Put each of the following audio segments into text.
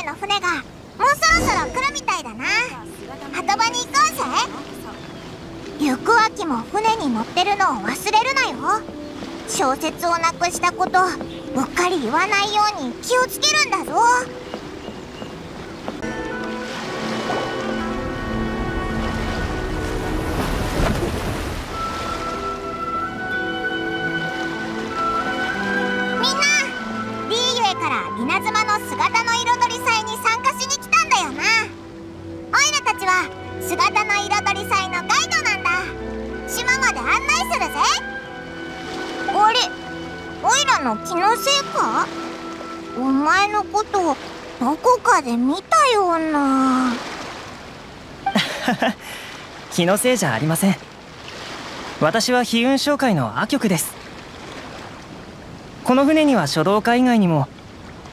星の船がもうそろそろ来るみたいだな。鳩場に行こうぜ。行く秋も船に乗ってるのを忘れるなよ。小説をなくしたことうっかり言わないように気をつけるんだぞ。気のせいじゃありません。私は飛雲商会の阿局です。この船には書道家以外にも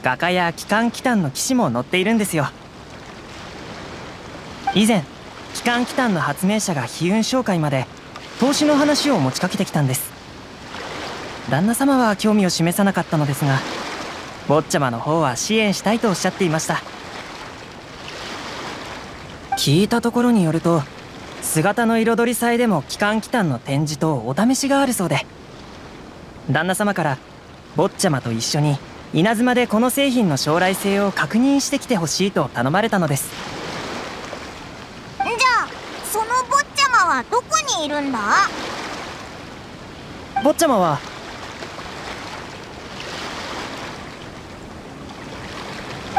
画家や機関機関の騎士も乗っているんですよ。以前機関機関の発明者が飛雲商会まで投資の話を持ちかけてきたんです。旦那様は興味を示さなかったのですが坊ちゃまの方は支援したいとおっしゃっていました。聞いたところによると姿の彩り祭でも機関機関の展示とお試しがあるそうで。旦那様から坊ちゃまと一緒に稲妻でこの製品の将来性を確認してきてほしいと頼まれたのです。じゃあその坊ちゃまはどこにいるんだ？坊ちゃまは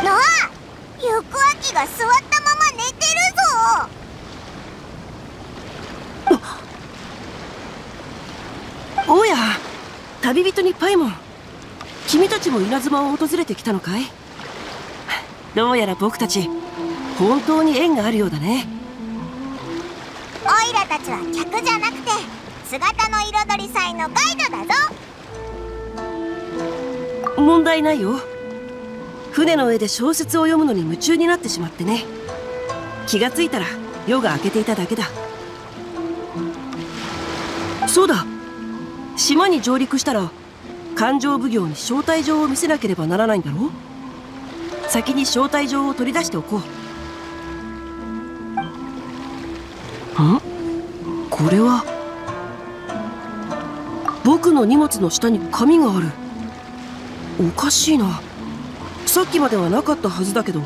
なあ行く秋が座ったまま寝てるぞおや旅人にパイモン。君たちも稲妻を訪れてきたのかい？どうやら僕たち本当に縁があるようだね。オイラたちは客じゃなくて姿の彩り祭のガイドだぞ。問題ないよ。船の上で小説を読むのに夢中になってしまってね。気がついたら夜が明けていただけだ。そうだ島に上陸したら勘定奉行に招待状を見せなければならないんだろう？先に招待状を取り出しておこうん？これは僕の荷物の下に紙がある。おかしいな。さっきまではなかったはずだけど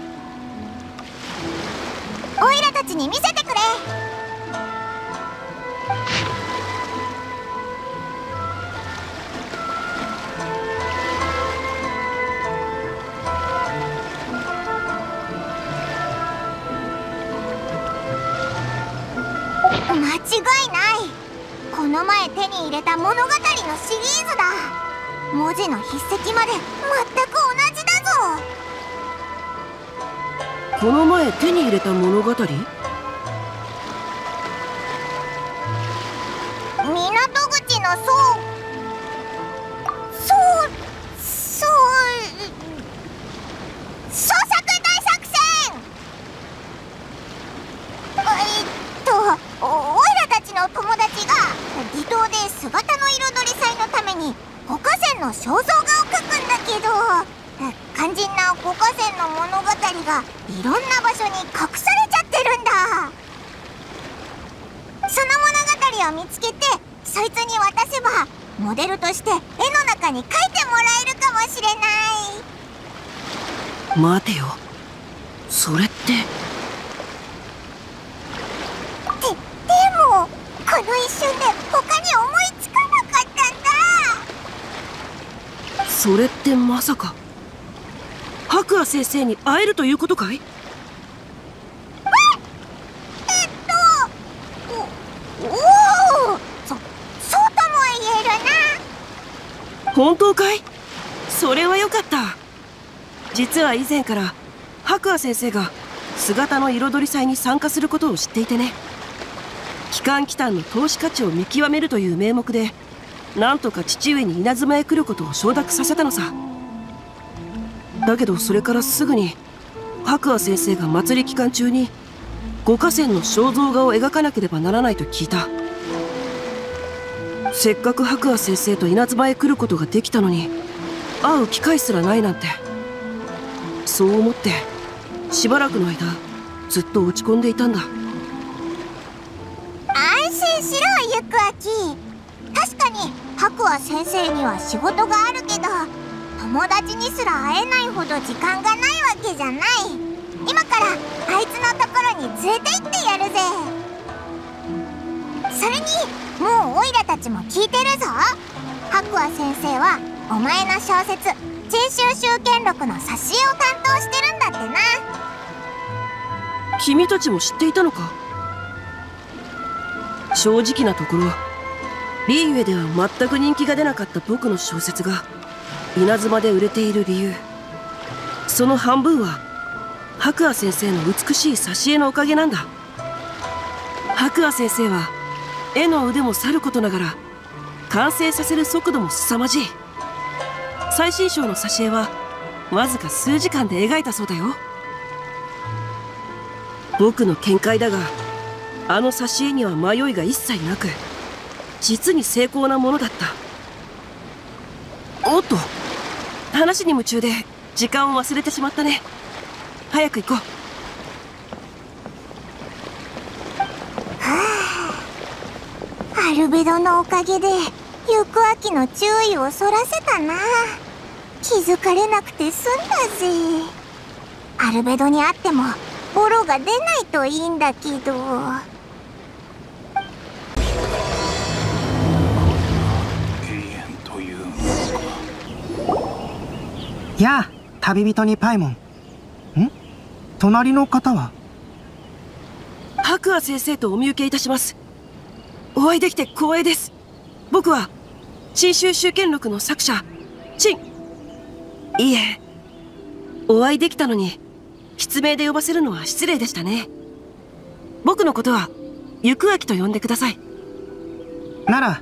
筆跡まで全く同じだぞ。この前手に入れた物語？を見つけてそいつに渡せばモデルとして絵の中に描いてもらえるかもしれない。待てよ。それって。ででもこの一瞬で他に思いつかなかったんだ。それってまさか白亜先生に会えるということかいえっとおおおそそうとも言えるな本当かい？それはよかった。実は以前から白亜先生が姿の彩り祭に参加することを知っていてね。期間期間の投資価値を見極めるという名目でなんとか父上に稲妻へ来ることを承諾させたのさ。だけどそれからすぐに白亜先生が祭り期間中に五河川の肖像画を描かなければならないと聞いた。せっかく白亜先生と稲妻へ来ることができたのに会う機会すらないなんて。そう思ってしばらくの間ずっと落ち込んでいたんだ。安心しろゆくあき確かに白亜先生には仕事があるけど友達にすら会えないほど時間がないわけじゃない。今からあいつのところに連れて行ってやるぜ。それにもうオイラたちも聞いてるぞ。白亜先生はお前の小説「珍州集権録」の挿絵を担当してるんだってな。君たちも知っていたのか？正直なところリーユエでは全く人気が出なかった僕の小説が稲妻で売れている理由。その半分は白亜先生の美しい挿絵のおかげなんだ。白亜先生は絵の腕もさることながら完成させる速度も凄まじい。最新章の挿絵はわずか数時間で描いたそうだよ。僕の見解だがあの挿絵には迷いが一切なく実に精巧なものだった。おっと話に夢中で時間を忘れてしまったね。早く行こう。ルベドのおかげで行く秋の注意をそらせたな。気づかれなくて済んだぜ。アルベドに会ってもボロが出ないといいんだけど。やあ旅人にパイモン。ん？隣の方は？白亜先生とお見受けいたしますお会いできて光栄です。僕は新州集権録の作者陳。いえお会いできたのに筆名で呼ばせるのは失礼でしたね。僕のことは行く秋と呼んでください。なら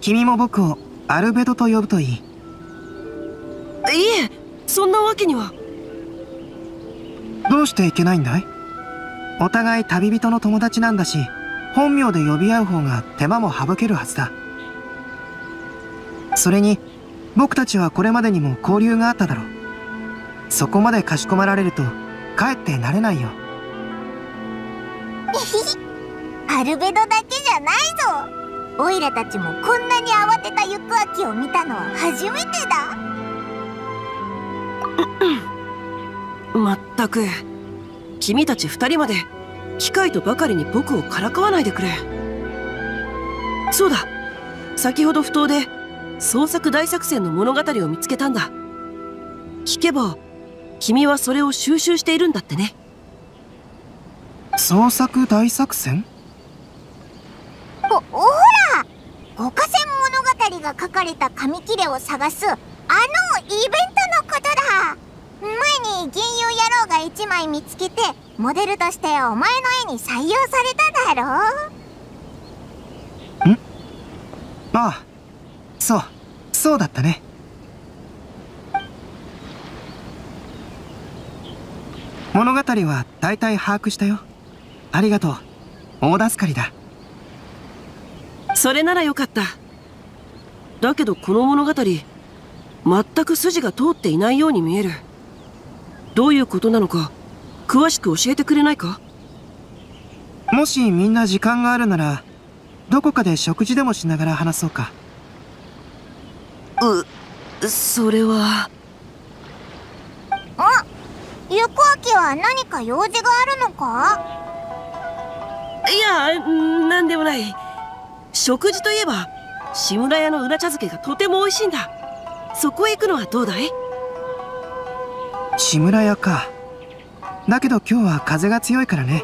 君も僕をアルベドと呼ぶとい。いいえそんなわけには。どうしていけないんだい？お互い旅人の友達なんだし本名で呼び合う方が手間も省けるはずだ。それに僕たちはこれまでにも交流があっただろう。そこまでかしこまられるとかえってなれないよ。アルベドだけじゃないぞ。オイラたちもこんなに慌てた行く秋を見たのは初めてだ。まったく。君たち二人まで機械とばかりに僕をからかわないでくれ。そうだ。先ほど不当で創作大作戦の物語を見つけたんだ。聞けば君はそれを収集しているんだってね。創作大作戦？ほほら！五河川物語が書かれた紙切れを探すあのイベント前に銀融野郎が1枚見つけてモデルとしてお前の絵に採用されただろああそうそうだったね。物語は大体把握したよ。ありがとう。大助かりだ。それならよかった。だけどこの物語全く筋が通っていないように見えるどういうことなのか詳しく教えてくれないか？もしみんな時間があるならどこかで食事でもしながら話そうか。うそれは。あゆくあきは何か用事があるのか？いやなんでもない。食事といえば志村屋の裏茶漬けがとても美味しいんだ。そこへ行くのはどうだい？志村屋か。だけど今日は風が強いからね。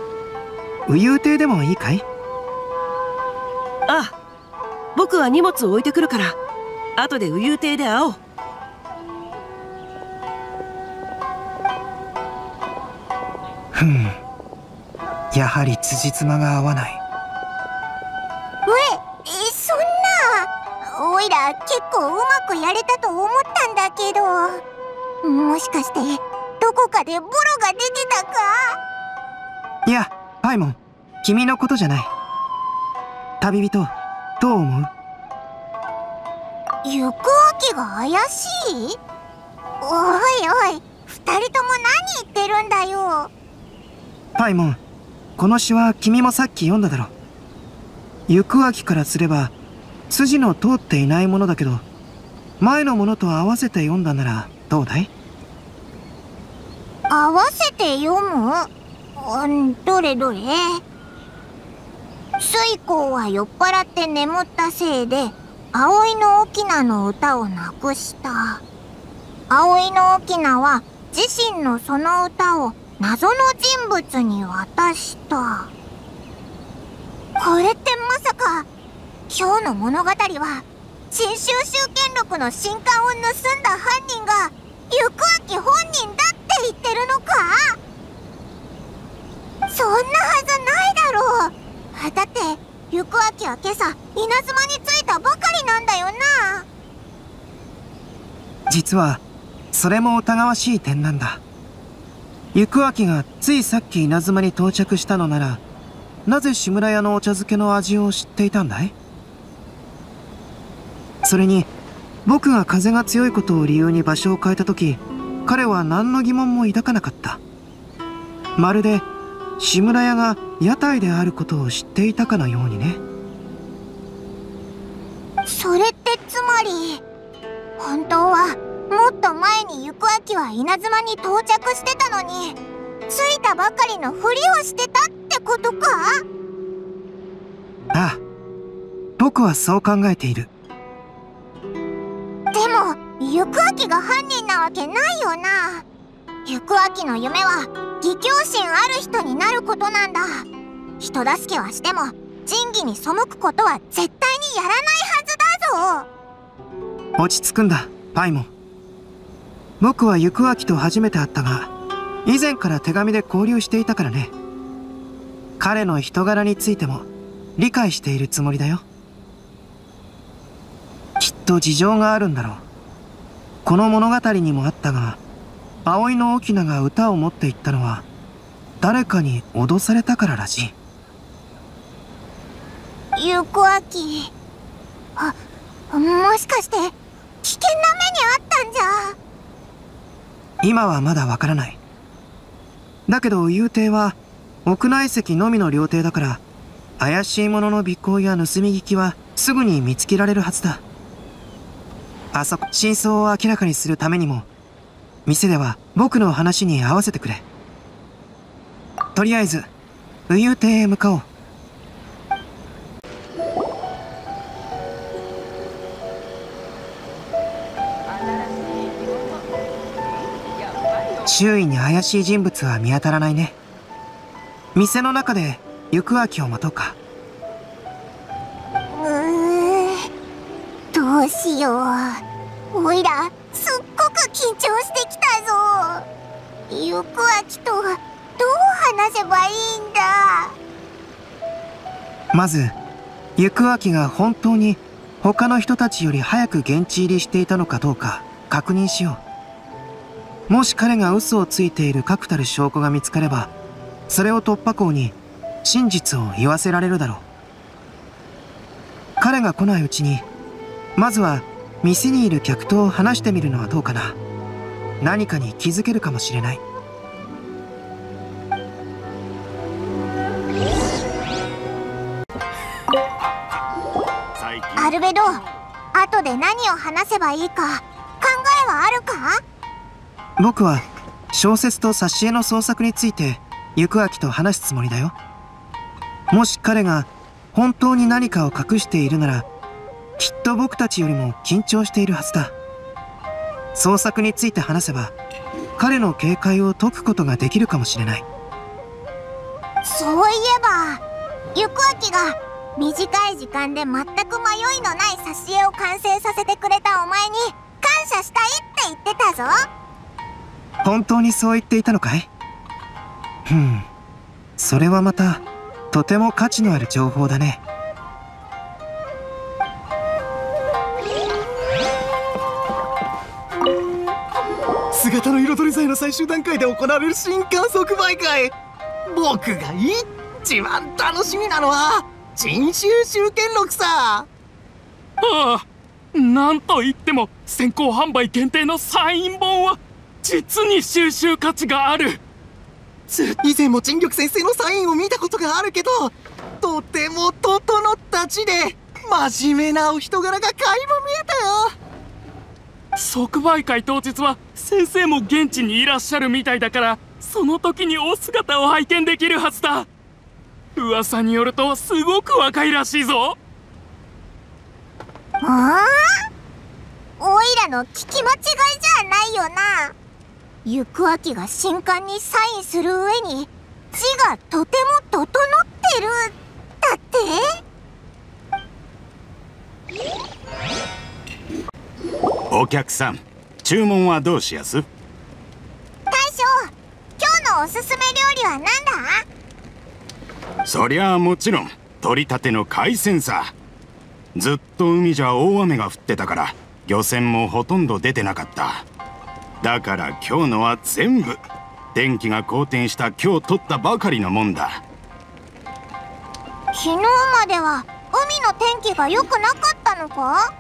右遊亭でもいいかい？ああ僕は荷物を置いてくるから。後で右遊亭で会おう。ふん。やはり辻褄が合わない。うえそんな。おいら結構うまくやれたと思ったんだけどもしかしてどこかでボロが出てたか？いやパイモン君のことじゃない。旅人どう思う？行くわけが怪しい？おいおい二人とも何言ってるるんだよ？パイモンこの詩は君もさっき読んだだろ。行く秋からすれば筋の通っていないものだけど前のものと合わせて読んだならどうだい？合わせて読む？んどれどれ？水光は酔っ払って眠ったせいで葵の翁の歌をなくした。葵の翁は自身のその歌を謎の人物に渡した。これってまさか今日の物語は新収集権録の新刊を盗んだ犯人が行く秋本人だって言ってるのか？そんなはずないだろ。うだって行く秋は今朝稲妻に着いたばかりなんだよな。実はそれも疑わしい点なんだ。行く秋がついさっき稲妻に到着したのならなぜ志村屋のお茶漬けの味を知っていたんだい？それに僕が風が強いことを理由に場所を変えた時彼は何の疑問も抱かなかった。まるで志村屋が屋台であることを知っていたかのようにね。それってつまり本当はもっと前に行く秋は稲妻に到着してたのに着いたばかりのふりをしてたってことか？ああ僕はそう考えている行く秋が犯人なわけないよな。行く秋の夢は義教心ある人になることなんだ。人助けはしても仁義に背くことは絶対にやらないはずだぞ。落ち着くんだパイモン。僕は行く秋と初めて会ったが以前から手紙で交流していたからね。彼の人柄についても理解しているつもりだよ。きっと事情があるんだろう。この物語にもあったが葵の翁が歌を持っていったのは誰かに脅されたかららしい。行く秋あもしかして危険な目にあったんじゃ。今はまだわからない。だけど遊艇は屋内席のみの料亭だから怪しいものの尾行や盗み聞きはすぐに見つけられるはずだあそこ真相を明らかにするためにも店では僕の話に合わせてくれ。とりあえず右遊亭へ向かおう。周囲に怪しい人物は見当たらないね。店の中で行く秋を待とうか。どうしよう。おいらすっごく緊張してきたぞ。行く秋とどう話せばいいんだ？まず行く秋が本当に他の人たちより早く現地入りしていたのかどうか確認しよう。もし彼が嘘をついている確たる証拠が見つかればそれを突破口に真実を言わせられるだろう。彼が来ないうちにまずは店にいる客と話してみるのはどうかな。何かに気づけるかもしれない。アルベド後で何を話せばいいか考えはあるか？僕は小説と挿絵の創作について行く秋と話すつもりだよ。もし彼が本当に何かを隠しているならきっと僕たちよりも緊張しているはずだ。創作について話せば彼の警戒を解くことができるかもしれない。そういえば行く秋が短い時間で全く迷いのない挿絵を完成させてくれたお前に感謝したいって言ってたぞ。本当にそう言っていたのかい？ふん。それはまたとても価値のある情報だね姿の彩り祭の最終段階で行われる新刊即売会僕が一番楽しみなのは新収集権録さ。ああなんといっても先行販売限定のサイン本は実に収集価値がある。以前も陳玉先生のサインを見たことがあるけどとても整った字で真面目なお人柄が垣間見えたよ即売会当日は先生も現地にいらっしゃるみたいだからその時にお姿を拝見できるはずだ。噂によるとすごく若いらしいぞ。ああおいらの聞き間違いじゃないよな。行く秋が新刊にサインする上に字がとても整ってる。だって？お客さん注文はどうしやす？大将今日のおすすめ料理は何だ？そりゃあもちろん取り立ての海鮮さ。ずっと海じゃ大雨が降ってたから漁船もほとんど出てなかった。だから今日のは全部天気が好転した今日取ったばかりのもんだ。昨日までは海の天気が良くなかったのか？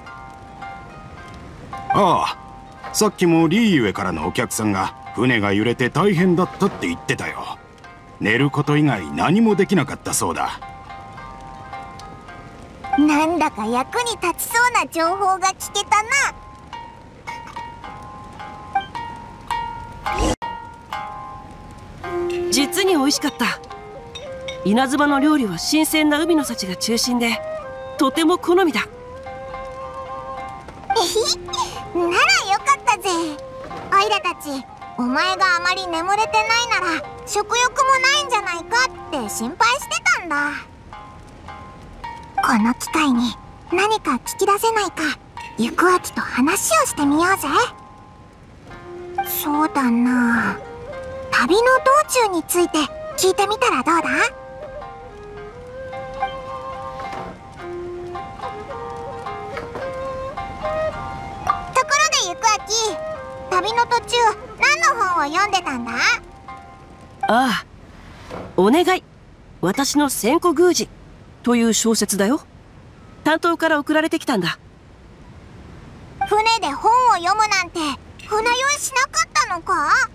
ああ。さっきもリーユエからのお客さんが船が揺れて大変だったって言ってたよ。寝ること以外何もできなかったそうだ。なんだか役に立ちそうな情報が聞けたな。実に美味しかった。稲妻の料理は新鮮な海の幸が中心でとても好みだ ならよかったぜ。おいらたちお前があまり眠れてないなら食欲もないんじゃないかって心配してたんだ。この機会に何か聞き出せないか行く秋と話をしてみようぜ。そうだな。旅の道中について聞いてみたらどうだ？旅の途中何の本を読んでたんだああお願い私の千古宮司という小説だよ担当から送られてきたんだ船で本を読むなんて船酔いしなかったのか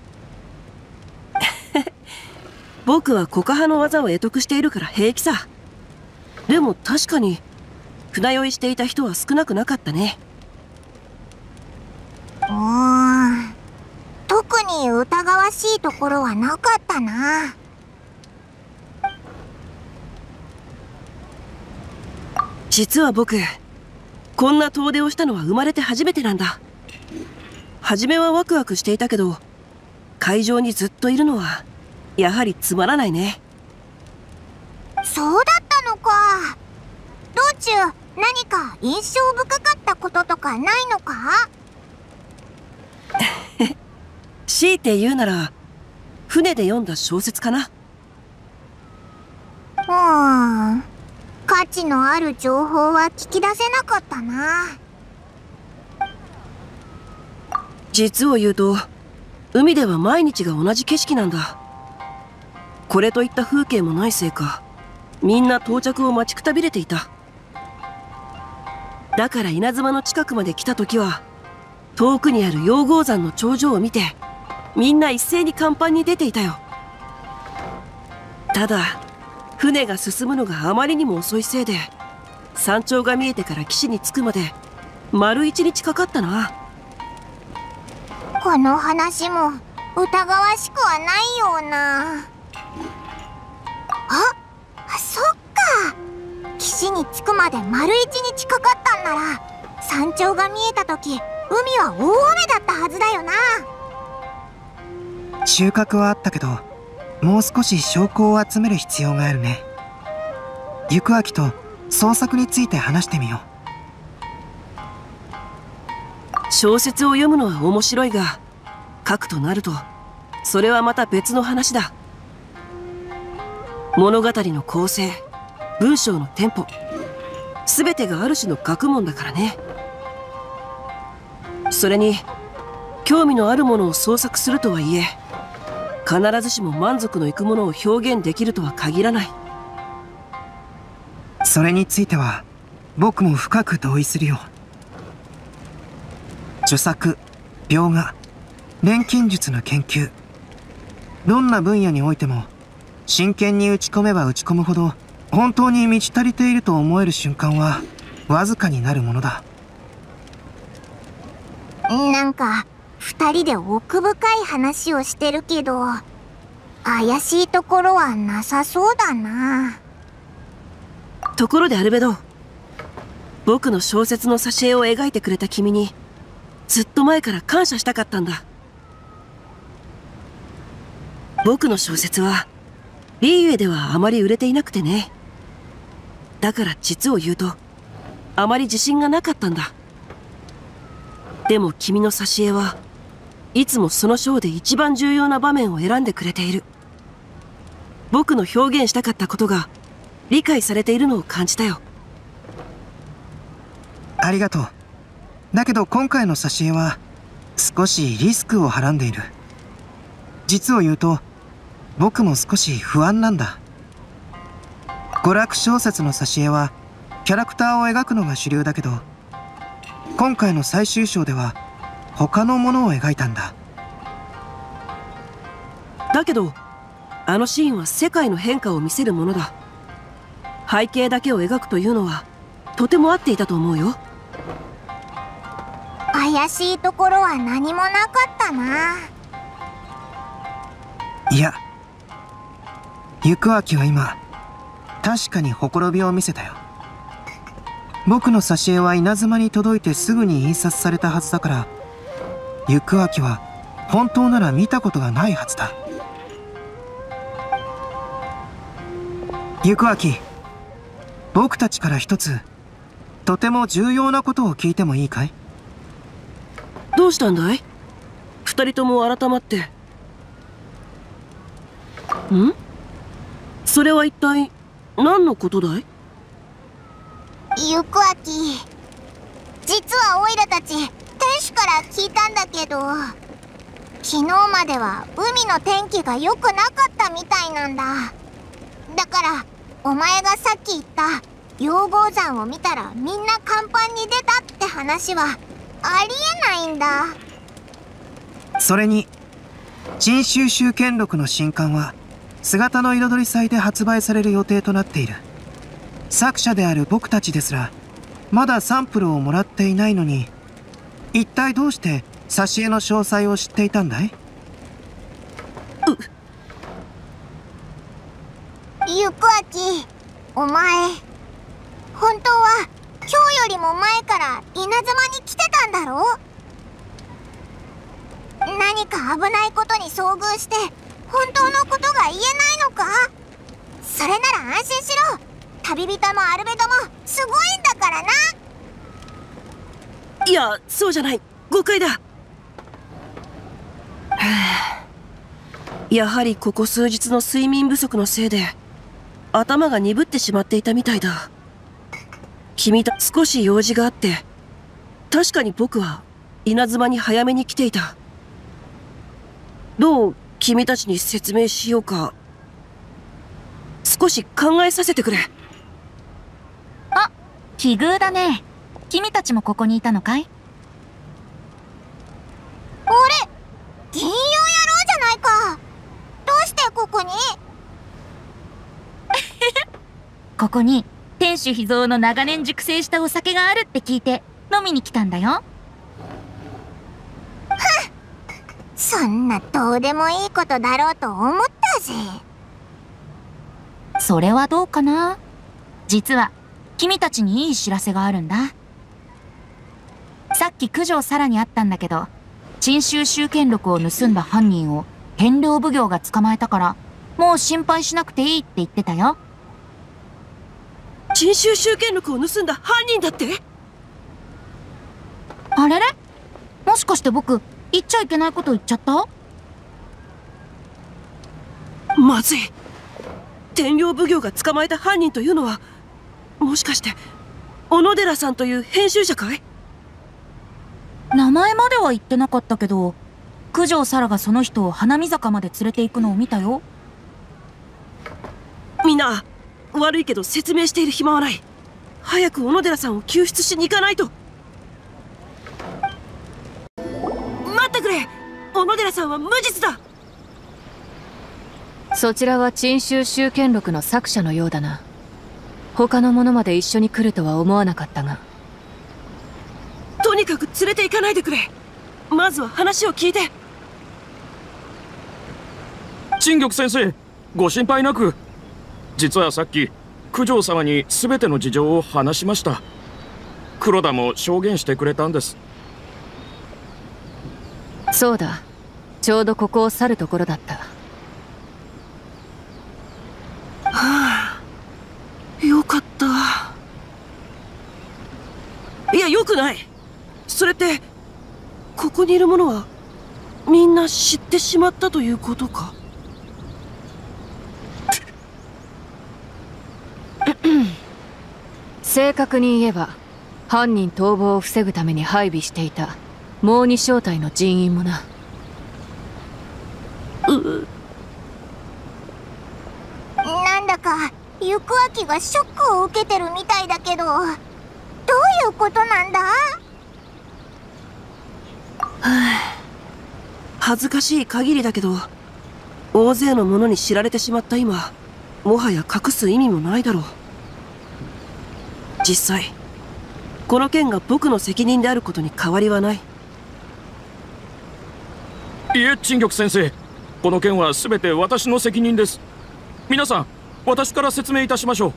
僕はコカ派の技を得得しているから平気さでも確かに船酔いしていた人は少なくなかったねうー。ん特に疑わしいところはなかったな。実は僕こんな遠出をしたのは生まれて初めてなんだ。初めはワクワクしていたけど会場にずっといるのはやはりつまらないね。そうだったのか。道中何か印象深かったこととかないのか？強い。て言うなら船で読んだ小説かなうん価値のある情報は聞き出せなかったな実を言うと海では毎日が同じ景色なんだこれとい。った風景もない。せい。かみんな到着を待ちくたびれてい。ただから稲妻の近くまで来た時は遠くにある陽光山の頂上を見てみんな一斉に甲板に出ていたよ。ただ船が進むのがあまりにも遅いせいで山頂が見えてから岸に着くまで丸一日かかったなこの話も疑わしくはないような。あそっか。岸に着くまで丸一日かかったんなら山頂が見えた時海は大雨だったはずだよな。収穫はあったけどもう少し証拠を集める必要があるね。行く秋と創作について話してみよ小説を読むのは面白いが書くとなるとそれはまた別の話だ。物語の構成文章のテンポ全てがある種の学問だからねそれに興味のあるものを創作するとはいえ必ずしも満足のいくものを表現できるとは限らない。それについては僕も深く同意するよ著作描画錬金術の研究どんな分野においても真剣に打ち込めば打ち込むほど本当に満ち足りていると思える瞬間はわずかになるものだ。なんか二人で奥深い話をしてるけど怪しいところはなさそうだな。ところでアルベド僕の小説の挿絵を描いてくれた君にずっと前から感謝したかったんだ。僕の小説はリーユエではあまり売れていなくてね。だから実を言うとあまり自信がなかったんだ。でも君の挿絵はいつもその章で一番重要な場面を選んでくれている。僕の表現したかったことが理解されているのを感じたよ。ありがとう。だけど今回の挿絵は少しリスクをはらんでいる。実を言うと僕も少し不安なんだ。娯楽小説の挿絵はキャラクターを描くのが主流だけど今回の最終章では他のものを描いたんだ。だけどあのシーンは世界の変化を見せるものだ。背景だけを描くというのはとても合っていたと思うよ。怪しいところは何もなかったな。いや行く秋は今確かにほころびを見せたよ僕の挿絵は稲妻に届いてすぐに印刷されたはずだから行く秋は本当なら見たことがないはずだ。行く秋僕たちから一つとても重要なことを聞いてもいいかい？どうしたんだい？二人とも改まって。ん？それは一体何のことだい？ゆくあき実はオイラたち天使から聞いたんだけど昨日までは海の天気が良くなかったみたいなんだ。だからお前がさっき言った溶合山を見たらみんな甲板に出たって話はありえないんだ。それに新収集権録の新刊は姿の彩り祭で発売される予定となっている。作者である僕たちですらまだサンプルをもらっていないのに一体どうして挿絵の詳細を知っていたんだい？ゆくあきお前。本当は今日よりも前から稲妻に来てたんだろ？何か危ないことに遭遇して本当のことが言えないのか？それなら安心しろ。旅人もアルベドもすごいんだからな。いやそうじゃない。誤解だ。は あやはりここ数日の睡眠不足のせいで頭が鈍ってしまっていたみたいだ。君と少し用事があって確かに僕は稲妻に早めに来ていた。どう君たちに説明しようか。少し考えさせてくれ。奇遇だね。君たちもここにいたのかい？俺銀曜野郎じゃないか。どうしてここに？ここに天守秘蔵の長年熟成したお酒があるって聞いて飲みに来たんだよ。そんなどうでもいいことだろうと思ったぜ。それはどうかな？実は君たちにいい知らせがあるんだ。さっき九条さらに会ったんだけど珍州集権録を盗んだ犯人を天領奉行が捕まえたからもう心配しなくていいって言ってたよ。珍州集権録を盗んだ犯人だって？あれれ？もしかして僕言っちゃいけないこと言っちゃった？まずい。天領奉行が捕まえた犯人というのはもしかして小野寺さんという編集者かい？名前までは言ってなかったけど九条沙羅がその人を花見坂まで連れて行くのを見たよ。みんな悪いけど説明している暇はない。早く小野寺さんを救出しに行かないと。待ってくれ！小野寺さんは無実だ！そちらは鎮州集権録の作者のようだな他の者まで一緒に来るとは思わなかったが。とにかく連れて行かないでくれ。まずは話を聞いて。陳玉先生ご心配なく。実はさっき九条様に全ての事情を話しました。黒田も証言してくれたんです。そうだ。ちょうどここを去るところだったはあよかったいやよくない。それってここにいる者はみんな知ってしまったということか？正確に言えば犯人逃亡を防ぐために配備していたもう二正体の人員もな。なんだか行く秋がショックを受けてるみたいだけどどういうことなんだ？恥ずかしい限りだけど大勢の者に知られてしまった今もはや隠す意味もないだろう。実際この件が僕の責任であることに変わりはない。いえ陳玉先生。この件は全て私の責任です。皆さん私から説明いたしましょう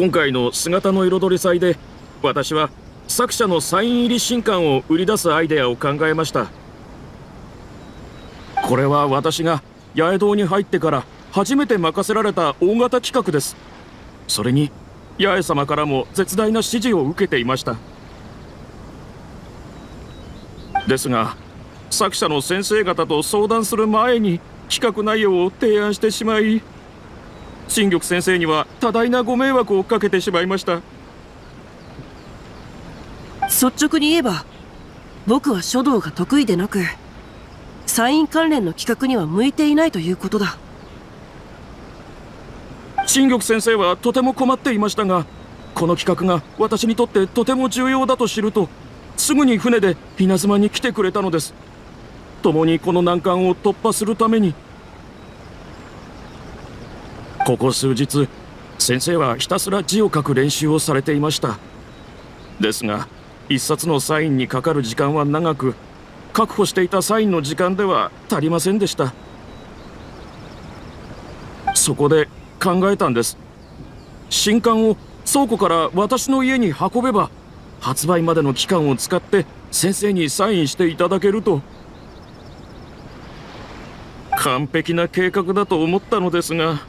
今回の姿の彩り祭で私は作者のサイン入り新刊を売り出すアイデアを考えました。これは私が八重堂に入ってから初めて任せられた大型企画です。それに八重様からも絶大な指示を受けていました。ですが作者の先生方と相談する前に企画内容を提案してしまい新玉先生には多大なご迷惑をかけてしまいました。率直に言えば僕は書道が得意でなくサイン関連の企画には向いていないということだ。新玉先生はとても困っていましたがこの企画が私にとってとても重要だと知るとすぐに船で稲妻に来てくれたのです。共にこの難関を突破するためにここ数日先生はひたすら字を書く練習をされていました。ですが一冊のサインにかかる時間は長く確保していたサインの時間では足りませんでした。そこで考えたんです。新刊を倉庫から私の家に運べば発売までの期間を使って先生にサインしていただけると。完璧な計画だと思ったのですが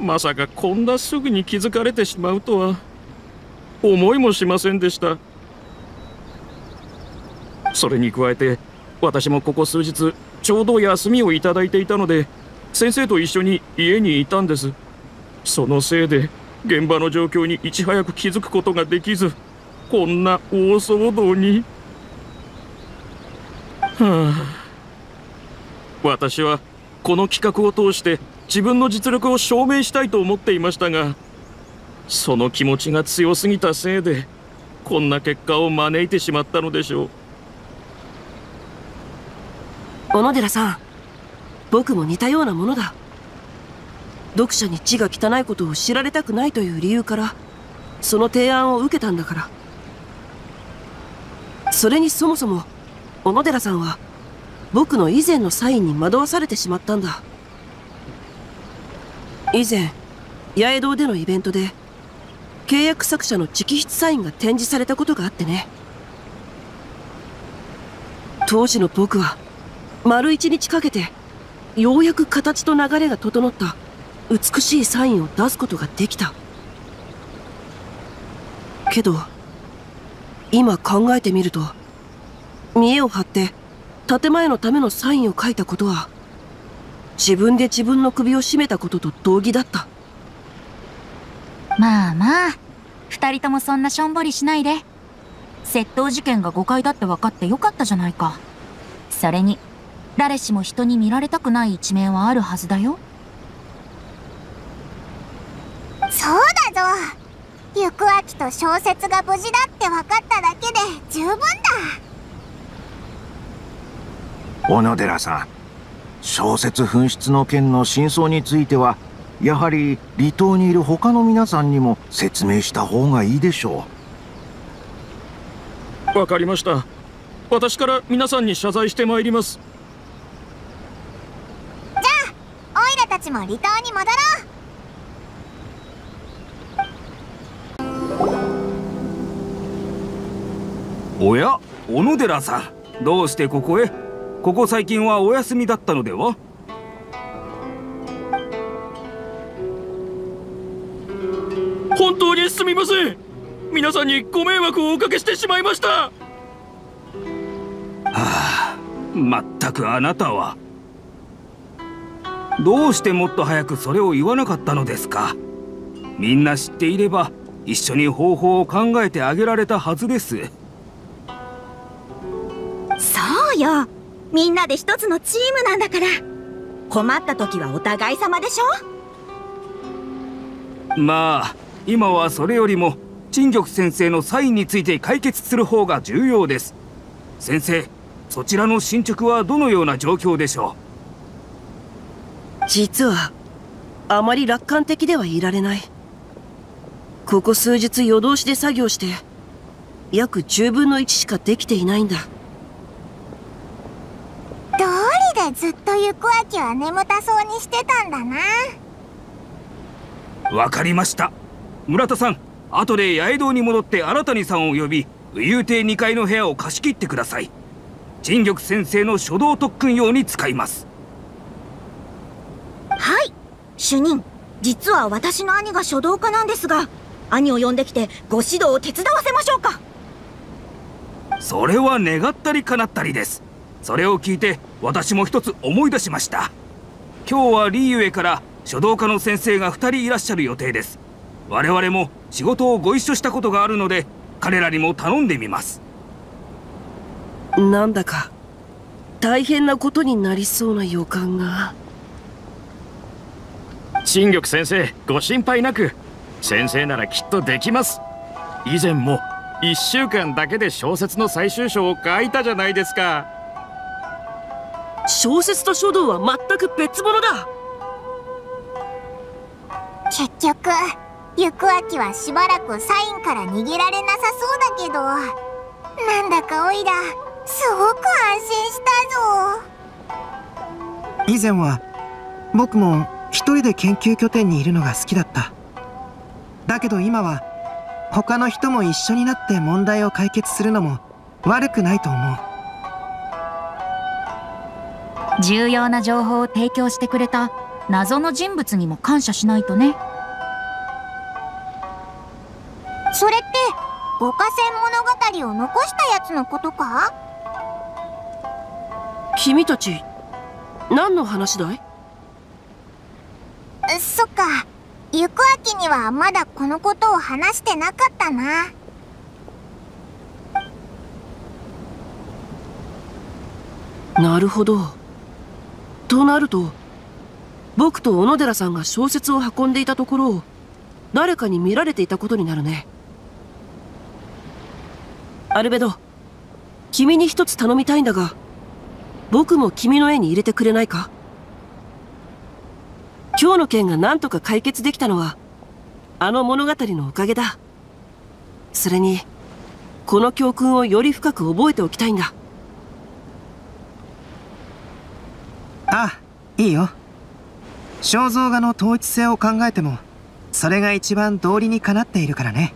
まさかこんなすぐに気づかれてしまうとは思いもしませんでした。それに加えて私もここ数日ちょうど休みをいただいていたので先生と一緒に家にいたんです。そのせいで現場の状況にいち早く気づくことができずこんな大騒動に。はあ。私はこの企画を通して自分の実力を証明したいと思っていましたがその気持ちが強すぎたせいでこんな結果を招いてしまったのでしょう。小野寺さん僕も似たようなものだ。読者に字が汚いことを知られたくないという理由からその提案を受けたんだから。それにそもそも小野寺さんは僕の以前のサインに惑わされてしまったんだ。以前八重堂でのイベントで契約作者の直筆サインが展示されたことがあってね。当時の僕は丸一日かけてようやく形と流れが整った美しいサインを出すことができた。けど今考えてみると見栄を張って建前のためのサインを書いたことは自分で自分の首を絞めたことと同義だった。まあまあ二人ともそんなしょんぼりしないで。窃盗事件が誤解だって分かってよかったじゃないか。それに誰しも人に見られたくない一面はあるはずだよ。そうだぞ。行く秋と小説が無事だって分かっただけで十分だ。小野寺さん小説紛失の件の真相についてはやはり離島にいる他の皆さんにも説明した方がいいでしょう。わかりました。私から皆さんに謝罪してまいります。じゃあオイラたちも離島に戻ろう。おや小野寺さん。どうしてここへ？ここ最近はお休みだったのでは？本当にすみません。皆さんにご迷惑をおかけしてしまいました。はあまったくあなたは。どうしてもっと早くそれを言わなかったのですか？みんな知っていれば一緒に方法を考えてあげられたはずです。そうよみんなで一つのチームなんだから。困った時はお互い様でしょ？まあ今はそれよりも陳玉先生のサインについて解決する方が重要です。先生そちらの進捗はどのような状況でしょう？実はあまり楽観的ではいられない。ここ数日夜通しで作業して約10分の1しかできていないんだどうりでずっと行くわけは眠たそうにしてたんだな。わかりました。村田さん後で八重堂に戻って新谷さんを呼び右遊亭2階の部屋を貸し切ってください。陳玉先生の書道特訓用に使います。はい。主任実は私の兄が書道家なんですが兄を呼んできてご指導を手伝わせましょうか。それは願ったり叶ったりです。それを聞いて私も一つ思い出しました。今日はリーユエから書道家の先生が2人いらっしゃる予定です。我々も仕事をご一緒したことがあるので彼らにも頼んでみます。なんだか大変なことになりそうな予感が。陳玉先生ご心配なく。先生ならきっとできます。以前も1週間だけで小説の最終章を書いたじゃないですか小説と書道は全く別物だ。結局行く秋はしばらくサインから逃げられなさそうだけど。なんだかおいらすごく安心したぞ。以前は僕も一人で研究拠点にいるのが好きだった。だけど今は他の人も一緒になって問題を解決するのも悪くないと思う重要な情報を提供してくれた謎の人物にも感謝しないとね。それって五河川物語を残したやつのことか？君たち何の話だい？そっか。行く秋にはまだこのことを話してなかったな。なるほどとなると僕と小野寺さんが小説を運んでいたところを誰かに見られていたことになるね。アルベド君に一つ頼みたいんだが僕も君の絵に入れてくれないか？今日の件が何とか解決できたのはあの物語のおかげだ。それにこの教訓をより深く覚えておきたいんだ。あいいよ。肖像画の統一性を考えてもそれが一番道理にかなっているからね。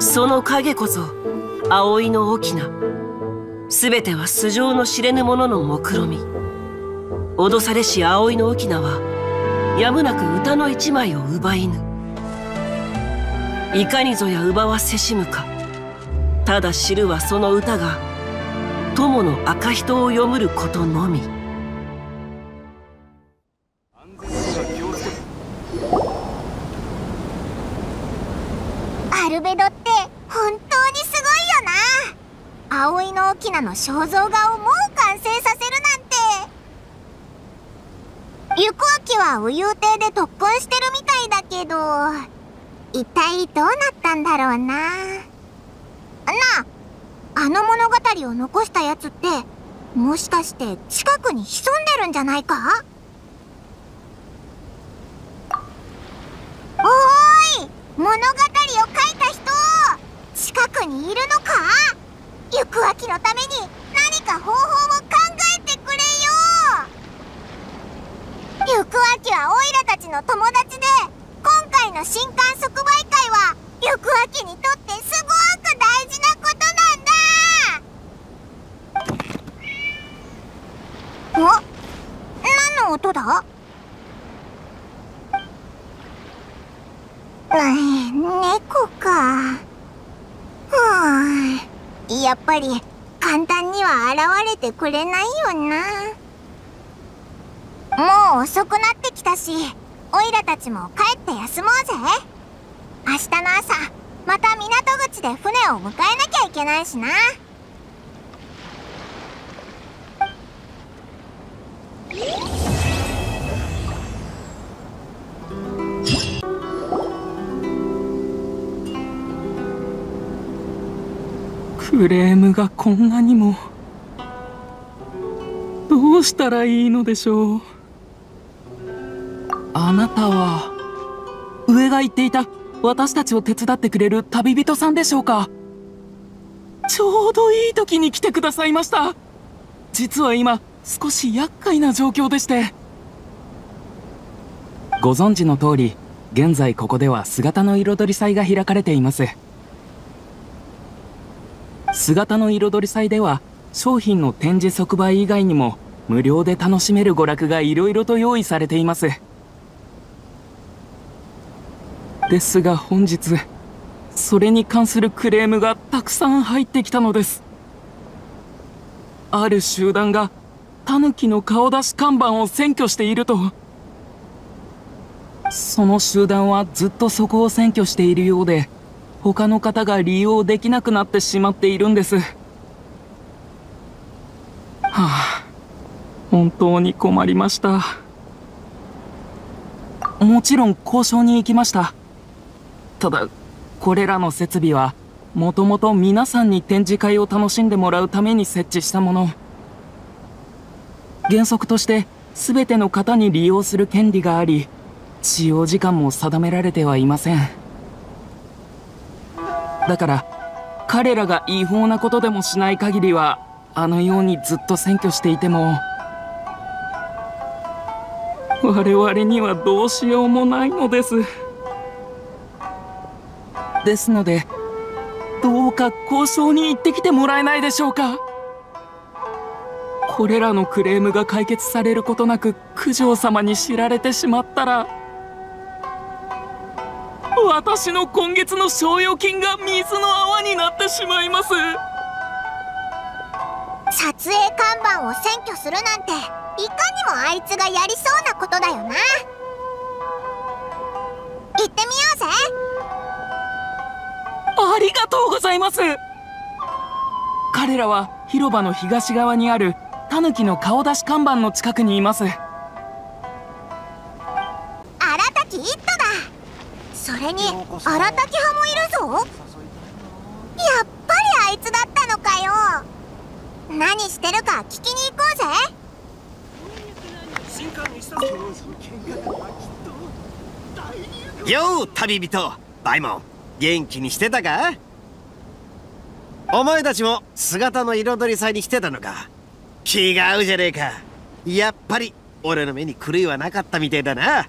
その影こそ葵の翁全ては素性の知れぬ者の目論み。脅されし葵の翁はやむなく歌の一枚を奪いぬ。いかにぞや奪わせしむか。ただ知るはその歌が友の赤人を読むることのみ。アルベドって本当にすごいよな。葵の翁の肖像画をもう完成させるなんて。行く秋は右遊亭で特訓してるみたいだけど一体どうなったんだろうな。あの物語を残したやつってもしかして近くに潜んでるんじゃないか？おーい！物語を書いた人近くにいるのか？行く秋のために何か方法を考えてくれよ！行く秋はオイラたちの友達で今回の新刊即売会は行く秋にとってすごく大事なことなんだ。お何の音だ？猫か。ふうやっぱり簡単には現れてくれないよな。もう遅くなってきたしオイラたちも帰って休もうぜ。明日の朝また港口で船を迎えなきゃいけないしな。クレームがこんなにも。どうしたらいいのでしょう。あなたは上が言っていた私たちを手伝ってくれる旅人さんでしょうか。ちょうどいい時に来てくださいました。実は今少し厄介な状況でして。ご存知の通り現在ここでは姿の彩り祭が開かれています。姿の彩り祭では商品の展示即売以外にも無料で楽しめる娯楽がいろいろと用意されています。ですが本日それに関するクレームがたくさん入ってきたのです。ある集団がタヌキの顔出し看板を占拠していると。その集団はずっとそこを占拠しているようで他の方が利用できなくなってしまっているんです。はあ本当に困りました。もちろん交渉に行きました。ただこれらの設備はもともと皆さんに展示会を楽しんでもらうために設置したもの。原則として全ての方に利用する権利があり使用時間も定められてはいません。だから彼らが違法なことでもしない限りはあのようにずっと占拠していても我々にはどうしようもないのです。ですのでどうか交渉に行ってきてもらえないでしょうか？これらのクレームが解決されることなく九条様に知られてしまったら私の今月の賞与金が水の泡になってしまいます。撮影看板を占拠するなんていかにもあいつがやりそうなことだよな。行ってみようぜ。ありがとうございます。彼らは広場の東側にあるタヌキの顔出し看板の近くにいます。荒滝一斗だ。それに荒滝派もいるぞ。やっぱりあいつだったのかよ。何してるか聞きに行こうぜ。よう旅人。バイモン元気にしてたか？お前たちも姿の彩り祭に来てたのか？気が合うじゃねえか。やっぱり俺の目に狂いはなかったみてえだな。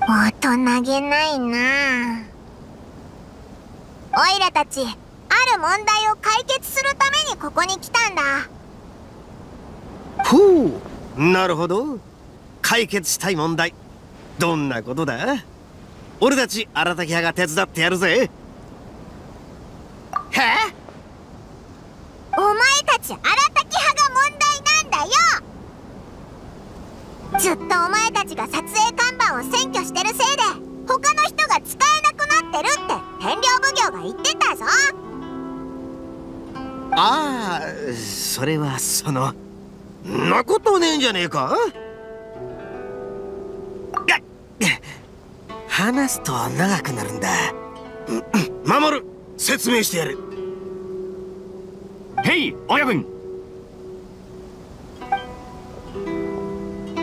大人げないな。オイラたちある問題を解決するためにここに来たんだ。ほうなるほど。解決したい問題。どんなことだ？俺たち荒滝派が手伝ってやるぜ。へお前たち荒滝派が問題なんだよ。ずっとお前たちが撮影看板を占拠してるせいで他の人が使えなくなってるって天領奉行が言ってたぞ。ああそれはそのんなことねえんじゃねえか？話すと長くなるんだ。守る。説明してやる。へい親分。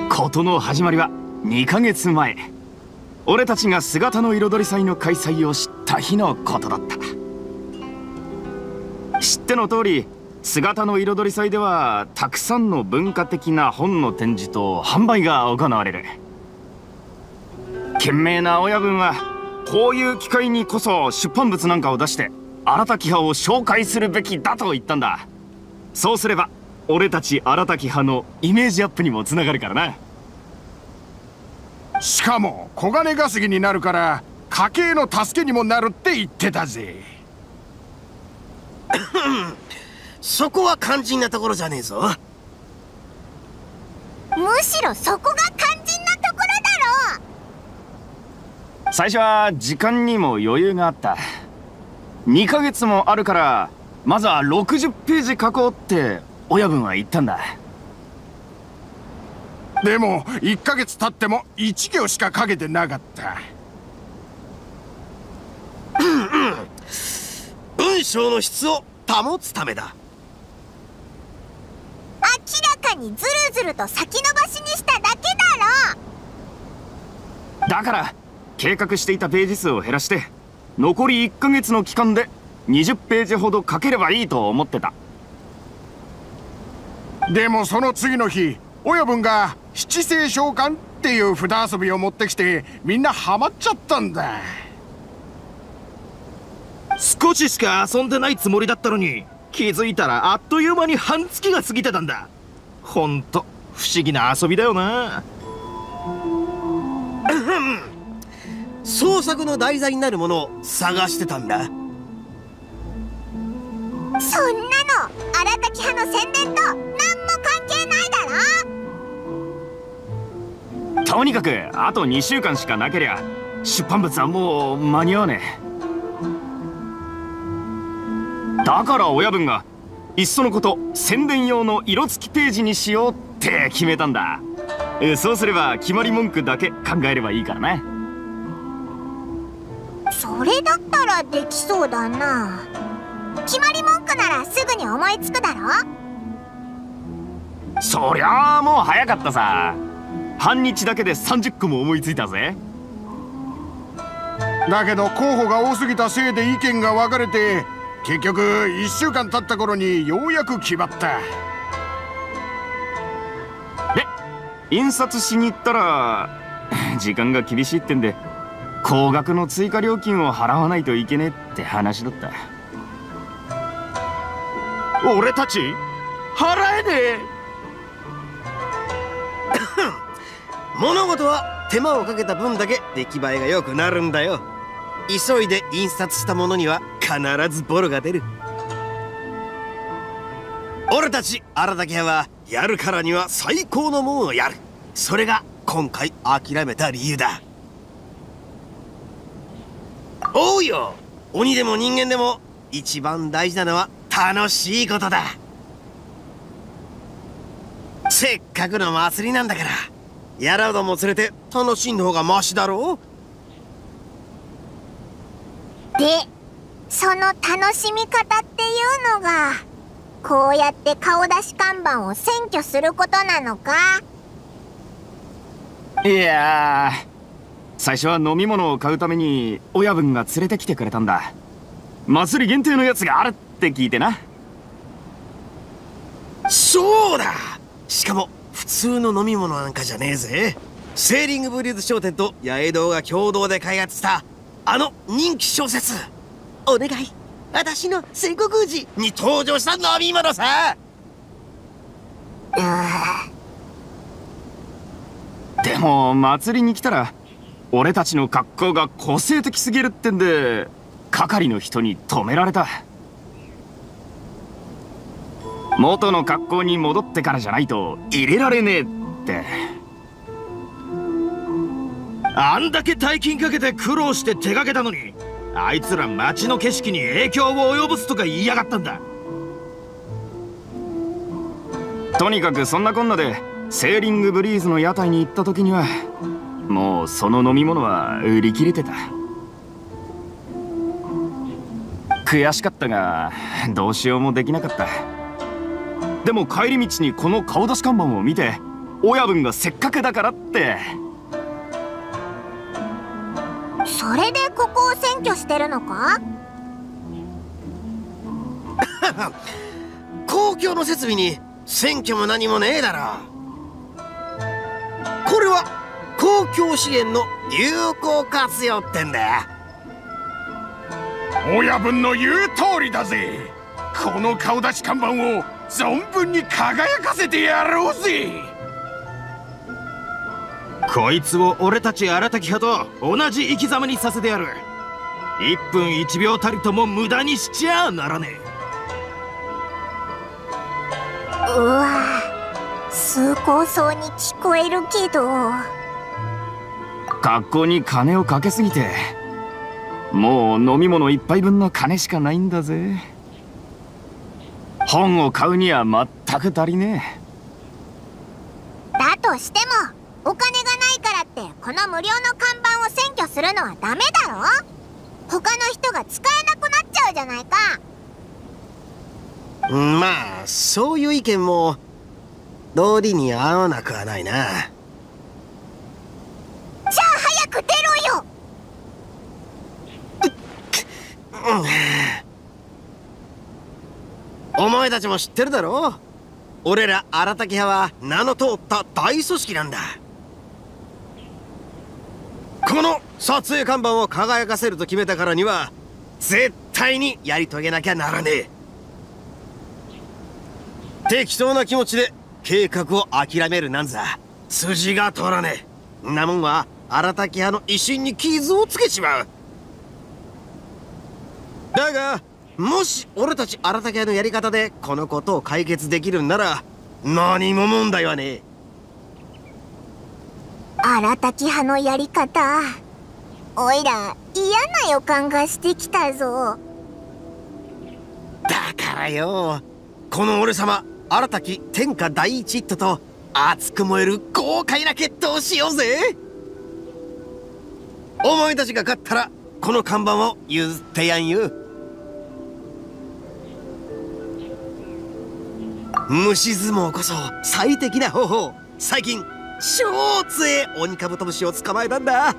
事の始まりは2ヶ月前。俺たちが姿の彩り祭の開催を知った日のことだった。知っての通り姿の彩り祭ではたくさんの文化的な本の展示と販売が行われる。賢明な親分はこういう機会にこそ出版物なんかを出して新たき派を紹介するべきだと言ったんだ。そうすれば俺たち新たき派のイメージアップにもつながるからな。しかも小金稼ぎになるから家計の助けにもなるって言ってたぜ。そこは肝心なところじゃねえぞ。むしろそこが肝心なところだろ。最初は時間にも余裕があった。2ヶ月もあるからまずは60ページ書こうって親分は言ったんだ。でも1ヶ月経っても1行しか書けてなかった。うんうん。文章の質を保つためだ明らかにズルズルと先延ばしにしただけだろ。だから計画していたページ数を減らして残り1ヶ月の期間で20ページほど書ければいいと思ってた。でもその次の日親分が七星召喚っていう札遊びを持ってきてみんなハマっちゃったんだ。少ししか遊んでないつもりだったのに気づいたらあっという間に半月が過ぎてたんだ。ほんと不思議な遊びだよな。創作の題材になるものを探してたんだ。そんなの荒滝派の宣伝と何も関係ないだろ。とにかくあと2週間しかなけりゃ出版物はもう間に合わねえだから親分がいっそのこと宣伝用の色付きページにしようって決めたんだ。そうすれば決まり文句だけ考えればいいからなそれだったらできそうだな。決まり文句ならすぐに思いつくだろ？そりゃあもう早かったさ。半日だけで30個も思いついたぜ。だけど候補が多すぎたせいで意見が分かれて結局1週間経った頃にようやく決まった。で印刷しに行ったら時間が厳しいってんで高額の追加料金を払わないといけねえって話だった。俺たち払えねえ。物事は手間をかけた分だけ出来栄えが良くなるんだよ。急いで印刷したものには必ずボロが出る。俺たち荒滝屋はやるからには最高のもんをやる。それが今回諦めた理由だ。おうよ。鬼でも人間でも一番大事なのは楽しいことだ。せっかくの祭りなんだから。やらうども連れて楽しんだ方がマシだろう。でその楽しみ方っていうのがこうやって顔出し看板を占拠することなのか？いや最初は飲み物を買うために親分が連れてきてくれたんだ。祭り限定のやつがあるって聞いてな。そうだ！しかも普通の飲み物なんかじゃねえぜ。セーリングブリーズ商店と八重堂が共同で開発したあの人気小説お願い。私の戦国宇治に登場した飲み物さでも祭りに来たら俺たちの格好が個性的すぎるってんで係の人に止められた。元の格好に戻ってからじゃないと入れられねえって。あんだけ大金かけて苦労して手がけたのにあいつら街の景色に影響を及ぼすとか言いやがったんだ。とにかくそんなこんなでセーリングブリーズの屋台に行った時にはもうその飲み物は売り切れてた。悔しかったがどうしようもできなかった。でも帰り道にこの顔出し看板を見て親分がせっかくだからって。それでここを占拠してるのか？公共の設備に選挙も何もねえだろ。これは公共資源の有効活用ってんだ。よ親分の言う通りだぜ。この顔出し看板を存分に輝かせてやろうぜこいつを俺たち荒滝派と同じ生き様にさせてやる。1分1秒たりとも無駄にしちゃならねうわ崇高そうに聞こえるけど。学校に金をかけすぎてもう飲み物一杯分の金しかないんだぜ。本を買うには全く足りねえ。だとしてもお金がってこの無料の看板を占拠するのはダメだろ？他の人が使えなくなっちゃうじゃないか。まあそういう意見も道理に合わなくはないな。じゃあ早く出ろよ！お前たちも知ってるだろ？俺ら荒滝派は名の通った大組織なんだこの撮影看板を輝かせると決めたからには絶対にやり遂げなきゃならねえ。適当な気持ちで計画を諦めるなんざ筋が通らねえ。なもんは荒滝派の威信に傷をつけちまう。だがもし俺たち荒滝派のやり方でこのことを解決できるんなら何も問題はねえ。荒滝派のやり方。おいら嫌な予感がしてきたぞ。だからよ。この俺様荒滝天下第一ヒットと熱く燃える豪快な決闘をしようぜ。お前たちが勝ったらこの看板を譲ってやんよ。虫相撲こそ最適な方法。最近超強えオニカブトムシを捕まえたんだ。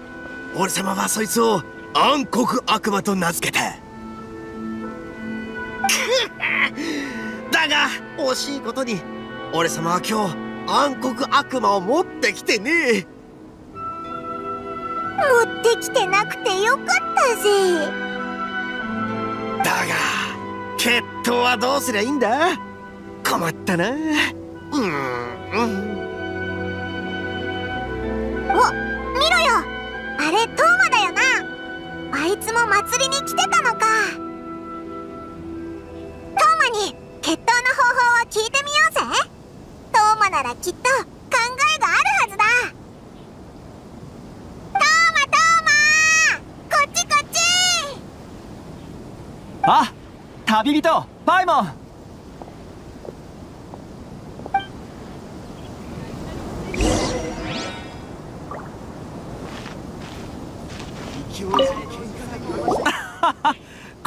俺様はそいつを暗黒悪魔と名付けた。だが惜しいことに俺様は今日暗黒悪魔を持ってきてね。持ってきてなくてよかったぜ。だが決闘はどうすりゃいいんだ？困ったな。うんうんつも祭りに来てたのか。トーマに決闘の方法を聞いてみようぜ。トーマならきっと考えがあるはずだ。トーマトーマこっちこっち。あ旅人パイモン。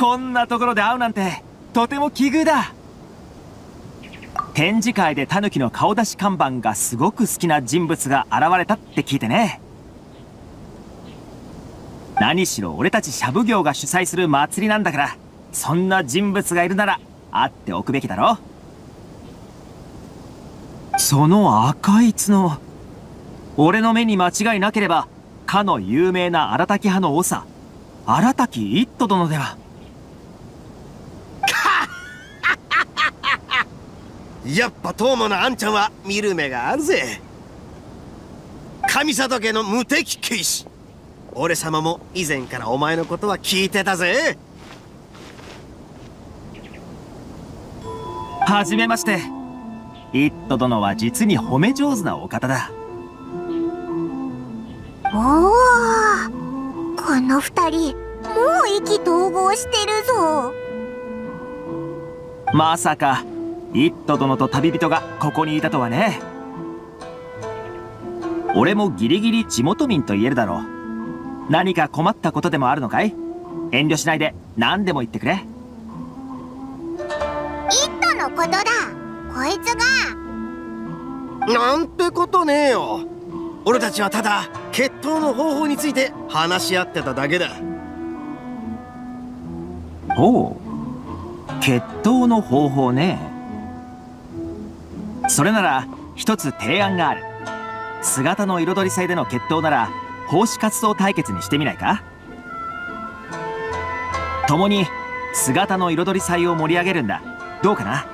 こんなところで会うなんてとても奇遇だ。展示会でタヌキの顔出し看板がすごく好きな人物が現れたって聞いてね。何しろ俺たちシャブ業が主催する祭りなんだからそんな人物がいるなら会っておくべきだろ。その赤い角俺の目に間違いなければかの有名な荒滝派の長荒滝一斗殿ではやっぱトーマのあんちゃんは見る目があるぜ。上里家の無敵騎士。俺様も以前からお前のことは聞いてたぜ。はじめまして。一斗殿は実に褒め上手なお方だ。おおこの二人もう意気投合してるぞ。まさか一斗殿と旅人がここにいたとはね。俺もギリギリ地元民と言えるだろう。何か困ったことでもあるのかい？遠慮しないで。何でも言ってくれ。イットのことだ。こいつが。なんてことねえよ。俺たちはただ決闘の方法について話し合ってただけだ。ほう。決闘の方法ねそれなら一つ提案がある。姿の彩り祭での決闘なら奉仕活動対決にしてみないか？共に姿の彩り祭を盛り上げるんだ。どうかな？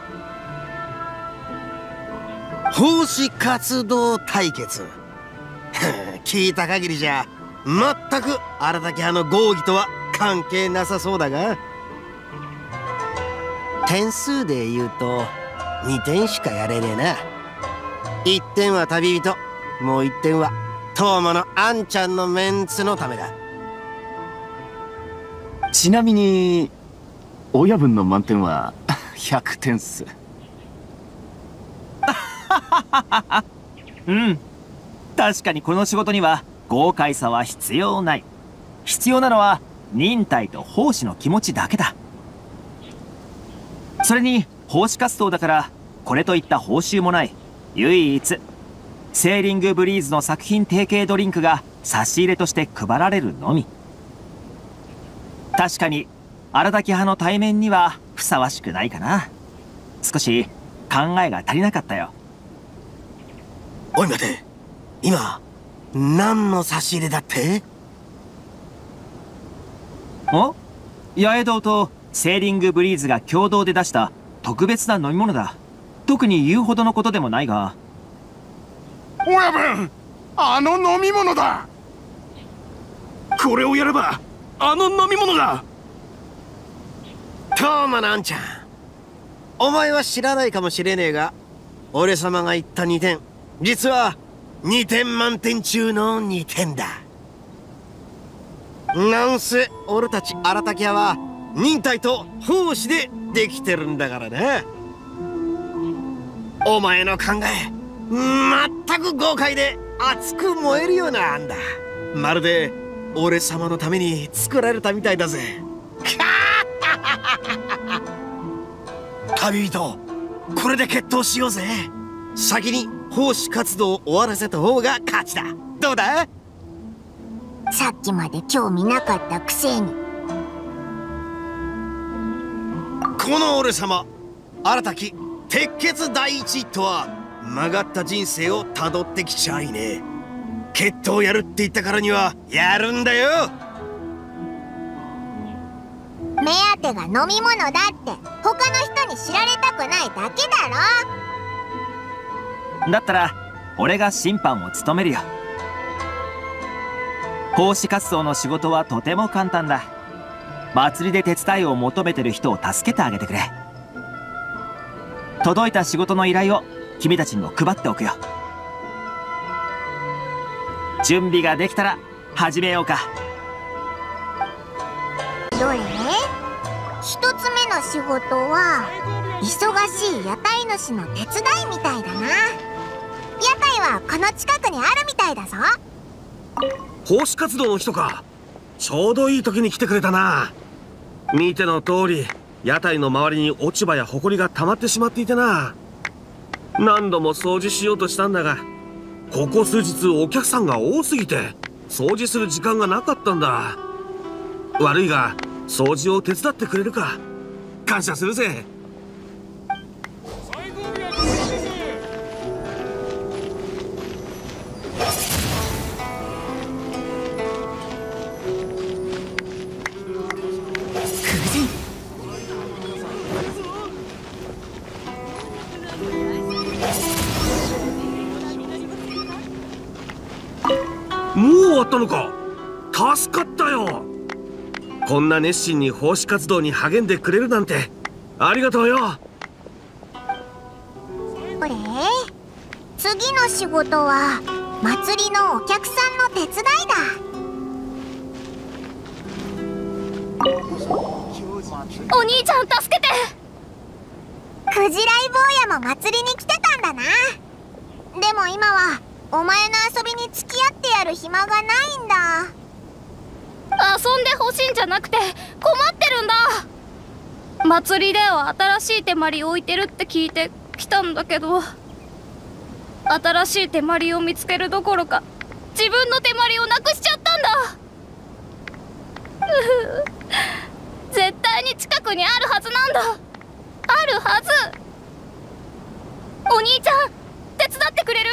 奉仕活動対決。聞いた限りじゃ全く荒滝派の合議とは関係なさそうだが。点数で言うと2点しかやれねえな。1点は旅人。もう1点はトーマのあんちゃんのメンツのためだ。ちなみに親分の満点は100点っす うん。確かにこの仕事には豪快さは必要ない。必要なのは忍耐と奉仕の気持ちだけだ。それに奉仕活動だからこれといった報酬もない。唯一セーリングブリーズの作品提携ドリンクが差し入れとして配られるのみ。確かに荒滝派の対面にはふさわしくないかな。少し考えが足りなかったよ。おい待て。今何の差し入れだって？お？八重堂とセーリングブリーズが共同で出した特別な飲み物だ。特に言うほどのことでもないが。親分あの飲み物だ!これをやればあの飲み物がトーマのあんちゃん。お前は知らないかもしれねえが俺様が言った2点。実は2点満点中の2点だ。なんせ俺たち荒滝屋は忍耐と奉仕でできてるんだからなお前の考え全く豪快で熱く燃えるような案だ。まるで俺様のために作られたみたいだぜ。旅人これで決闘しようぜ。先に奉仕活動を終わらせた方が勝ちだ。どうだ？さっきまで興味なかったくせに。この俺様新たき鉄血第一とは曲がった人生をたどってきちゃいね決闘やるって言ったからにはやるんだよ。目当てが飲み物だって。他の人に知られたくないだけだろ。だったら俺が審判を務めるよ。奉仕活動の仕事はとても簡単だ祭りで手伝いを求めてる人を助けてあげてくれ。届いた仕事の依頼を君たちにも配っておくよ。準備ができたら始めようか。どれ一つ目の仕事は忙しい屋台主の手伝いみたいだな。屋台はこの近くにあるみたいだぞ。奉仕活動の人かちょうどいい時に来てくれたな。見ての通り屋台の周りに落ち葉や埃が溜まってしまっていてな。何度も掃除しようとしたんだがここ数日お客さんが多すぎて掃除する時間がなかったんだ。悪いが掃除を手伝ってくれるか。感謝するぜ。こんな熱心に奉仕活動に励んでくれるなんてありがとうよ。これ次の仕事は祭りのお客さんの手伝いだ。お兄ちゃん助けて。クジライ坊やも祭りに来てたんだな。でも今はお前の遊びに付き合ってやる暇がないんだ遊んでほしいんじゃなくて困ってるんだ。祭りでは新しい手まり置いてるって聞いて来たんだけど。新しい手まりを見つけるどころか自分の手まりをなくしちゃったんだ。絶対に近くにあるはずなんだ。あるはず。お兄ちゃん手伝ってくれる？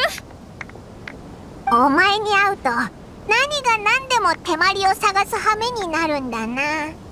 お前に会うと何が何でも手まりを探す羽目になるんだな。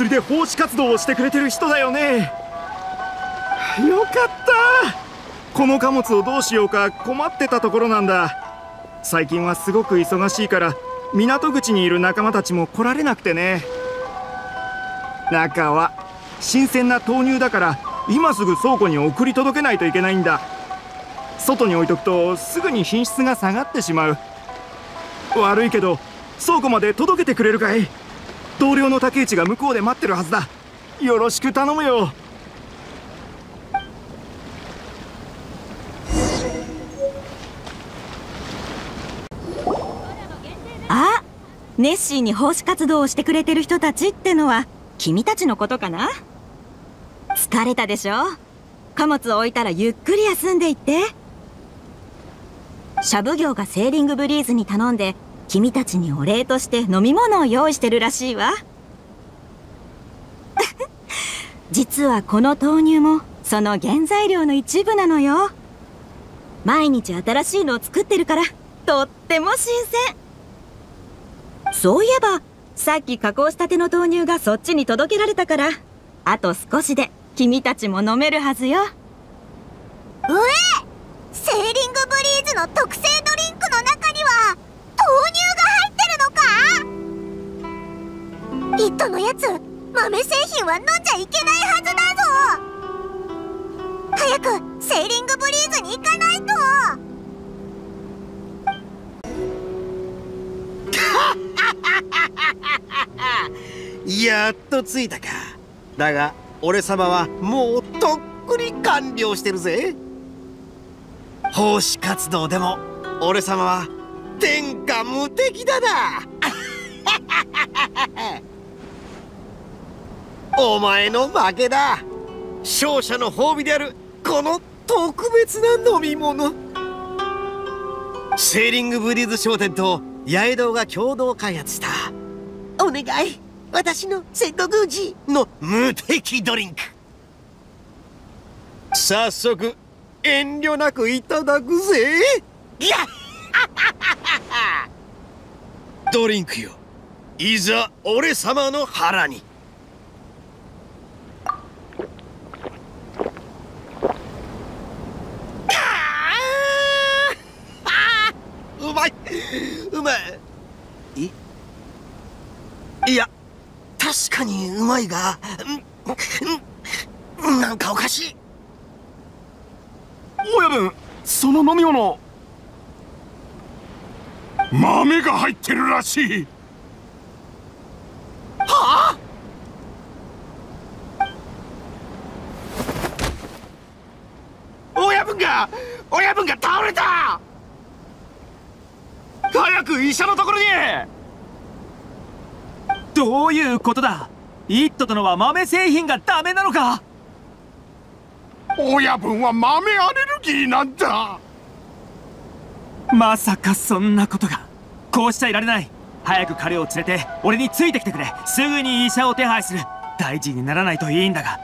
祭りで奉仕活動をしてくれてる人だよね。よかった。この貨物をどうしようか困ってたところなんだ。最近はすごく忙しいから港口にいる仲間たちも来られなくてね。中は新鮮な豆乳だから今すぐ倉庫に送り届けないといけないんだ。外に置いとくとすぐに品質が下がってしまう。悪いけど倉庫まで届けてくれるかい？同僚の竹内が向こうで待ってるはずだ。よろしく頼むよ。あ熱心に奉仕活動をしてくれてる人たちってのは君たちのことかな？疲れたでしょ？貨物を置いたらゆっくり休んでいって。シャブ業がセーリングブリーズに頼んで君たちにお礼として飲み物を用意してるらしいわ。実はこの豆乳もその原材料の一部なのよ。毎日新しいのを作ってるからとっても新鮮。そういえばさっき加工したての豆乳がそっちに届けられたからあと少しで君たちも飲めるはずよ。うえセーリングブリーズの特製ドリンクの中には豆乳が入ってるのか？イットのやつ豆製品は飲んじゃいけないはずだぞ。早くセーリングブリーズに行かないと。やっと着いたか。だが俺様はもうとっくに完了してるぜ。奉仕活動でも俺様は天下無敵だな。お前の負けだ。勝者の褒美であるこの特別な飲み物。セーリングブリーズ商店と八重堂が共同開発した。お願い。私のセットグージーの無敵ドリンク。早速遠慮なくいただくぜ。いやドリンクよ。いざ俺様の腹に。うまい。うまい。いや確かにうまいがんんなんかおかしい。親分その飲み物。豆が入ってるらしい。はあ？親分が親分が倒れた！早く医者のところに！どういうことだ？イット殿は豆製品がダメなのか？親分は豆アレルギーなんだまさかそんなことが。こうしちゃいられない。早く彼を連れて俺についてきてくれ。すぐに医者を手配する。大事にならないといいんだが。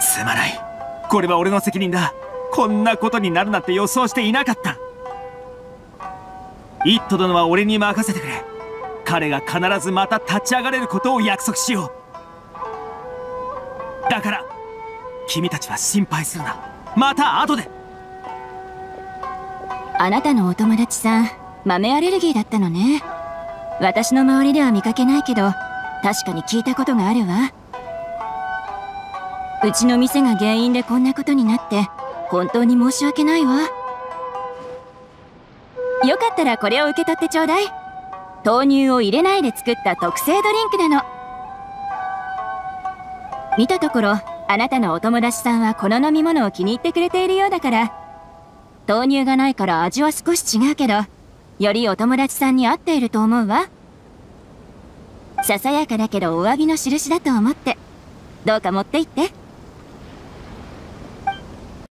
すまない。これは俺の責任だ。こんなことになるなんて予想していなかった。イット殿は俺に任せてくれ。彼が必ずまた立ち上がれることを約束しよう。だから君たちは心配するな。また後で。あなたのお友達さん豆アレルギーだったのね。私の周りでは見かけないけど確かに聞いたことがあるわ。うちの店が原因でこんなことになって本当に申し訳ないわ。よかったらこれを受け取ってちょうだい。豆乳を入れないで作った特製ドリンクなの。見たところあなたのお友達さんはこの飲み物を気に入ってくれているようだから豆乳がないから味は少し違うけどよりお友達さんに合っていると思うわ。ささやかだけどお詫びの印だと思って。どうか持って行って。